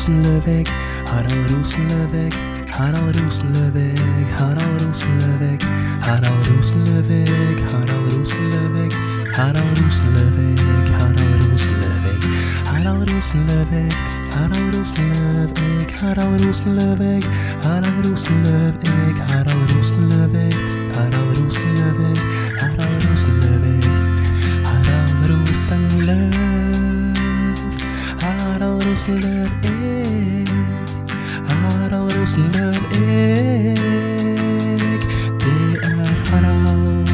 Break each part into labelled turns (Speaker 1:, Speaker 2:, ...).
Speaker 1: Rosenlöweg, Harald Rosenlöweg, Harald Rosenlöweg, Harald Rosenlöweg, Harald Rosenlöweg, Harald Rosenlöweg, Harald Rosenlöweg, Harald Rosenlöweg, Harald Rosenlöweg, Harald Rosenlöweg, Harald Rosenlöweg, Harald Rosenlöweg, Harald Rosenlöweg, Harald Rosenlöweg, Harald Rosenlöweg, Harald Rosenlöw, Harald Haralrosen lød ek. Det er Harald,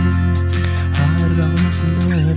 Speaker 1: Haralrosen lød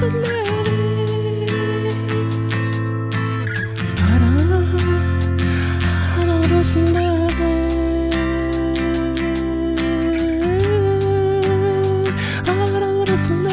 Speaker 1: Jerusalem. this. I don't want.